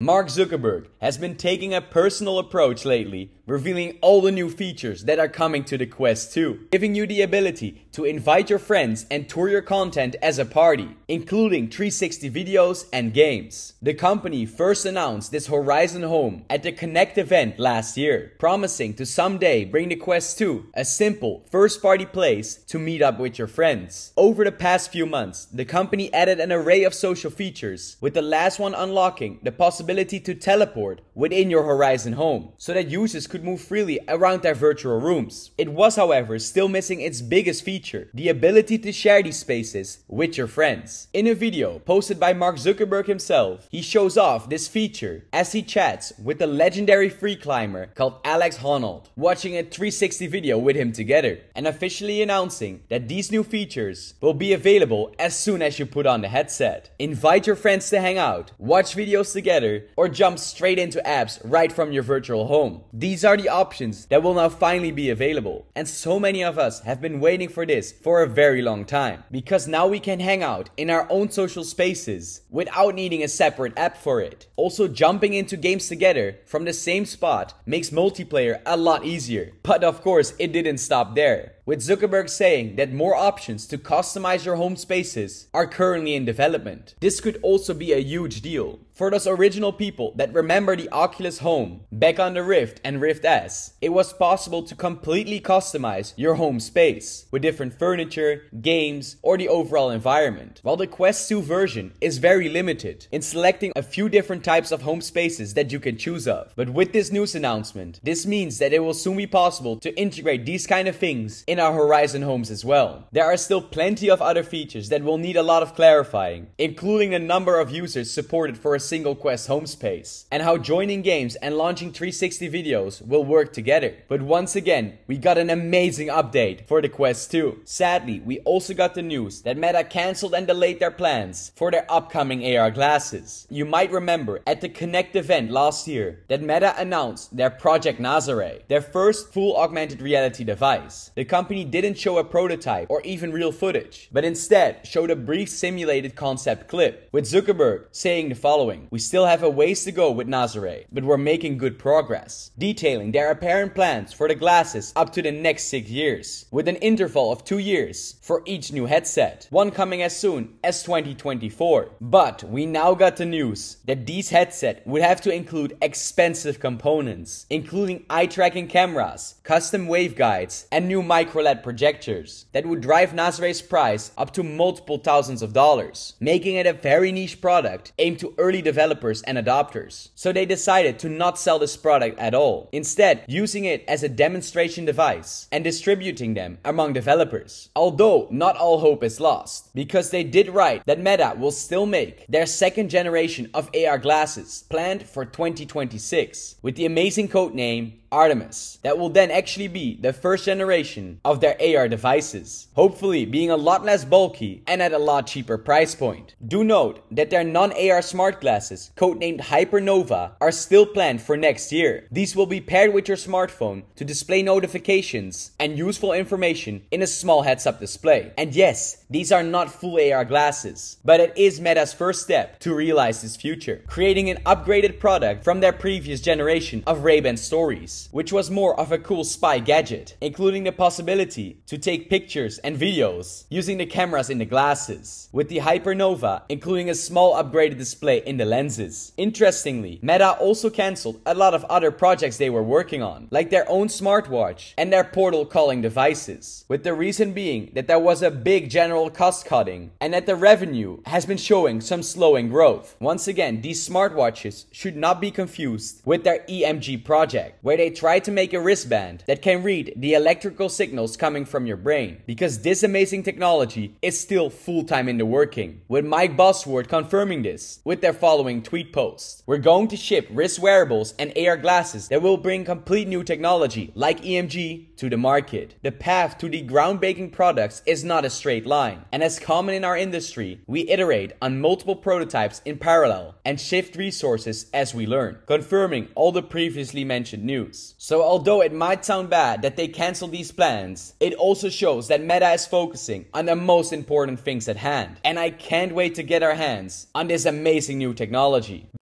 Mark Zuckerberg has been taking a personal approach lately, revealing all the new features that are coming to the Quest 2, giving you the ability to invite your friends and tour your content as a party, including 360 videos and games. The company first announced this Horizon Home at the Connect event last year, promising to someday bring the Quest 2 a simple first party place to meet up with your friends. Over the past few months, the company added an array of social features, with the last one unlocking the possibility to teleport within your Horizon home so that users could move freely around their virtual rooms. It was, however, still missing its biggest feature, the ability to share these spaces with your friends. In a video posted by Mark Zuckerberg himself, he shows off this feature as he chats with the legendary free climber called Alex Honnold, watching a 360 video with him together and officially announcing that these new features will be available as soon as you put on the headset. Invite your friends to hang out, watch videos together, or jump straight into apps right from your virtual home. These are the options that will now finally be available. And so many of us have been waiting for this for a very long time. Because now we can hang out in our own social spaces without needing a separate app for it. Also, jumping into games together from the same spot makes multiplayer a lot easier. But of course, it didn't stop there with Zuckerberg saying that more options to customize your home spaces are currently in development. This could also be a huge deal. For those original people that remember the Oculus Home back on the Rift and Rift S, it was possible to completely customize your home space with different furniture, games, or the overall environment. While the Quest 2 version is very limited in selecting a few different types of home spaces that you can choose of. But with this news announcement, this means that it will soon be possible to integrate these kind of things in in our Horizon homes as well. There are still plenty of other features that will need a lot of clarifying, including the number of users supported for a single Quest home space, and how joining games and launching 360 videos will work together. But once again, we got an amazing update for the Quest 2. Sadly, we also got the news that Meta cancelled and delayed their plans for their upcoming AR glasses. You might remember at the Connect event last year that Meta announced their Project Nazare, their first full augmented reality device. The company company didn't show a prototype or even real footage, but instead showed a brief simulated concept clip, with Zuckerberg saying the following We still have a ways to go with Nazare, but we're making good progress, detailing their apparent plans for the glasses up to the next six years, with an interval of two years for each new headset, one coming as soon as 2024. But we now got the news that these headsets would have to include expensive components, including eye tracking cameras, custom waveguides, and new micro microLED projectors that would drive Nazare's price up to multiple thousands of dollars, making it a very niche product aimed to early developers and adopters. So they decided to not sell this product at all, instead using it as a demonstration device and distributing them among developers. Although not all hope is lost, because they did write that Meta will still make their second generation of AR glasses planned for 2026 with the amazing code name Artemis that will then actually be the first generation of their AR devices, hopefully being a lot less bulky and at a lot cheaper price point. Do note that their non-AR smart glasses, codenamed Hypernova, are still planned for next year. These will be paired with your smartphone to display notifications and useful information in a small heads-up display. And yes, these are not full AR glasses, but it is Meta's first step to realize this future, creating an upgraded product from their previous generation of Ray-Ban stories which was more of a cool spy gadget, including the possibility to take pictures and videos using the cameras in the glasses, with the Hypernova including a small upgraded display in the lenses. Interestingly, Meta also cancelled a lot of other projects they were working on, like their own smartwatch and their portal calling devices, with the reason being that there was a big general cost cutting and that the revenue has been showing some slowing growth. Once again, these smartwatches should not be confused with their EMG project, where they try to make a wristband that can read the electrical signals coming from your brain. Because this amazing technology is still full time in the working. With Mike Bosworth confirming this with their following tweet post. We're going to ship wrist wearables and AR glasses that will bring complete new technology like EMG to the market. The path to the groundbreaking products is not a straight line. And as common in our industry, we iterate on multiple prototypes in parallel and shift resources as we learn, confirming all the previously mentioned news. So although it might sound bad that they cancel these plans, it also shows that Meta is focusing on the most important things at hand. And I can't wait to get our hands on this amazing new technology.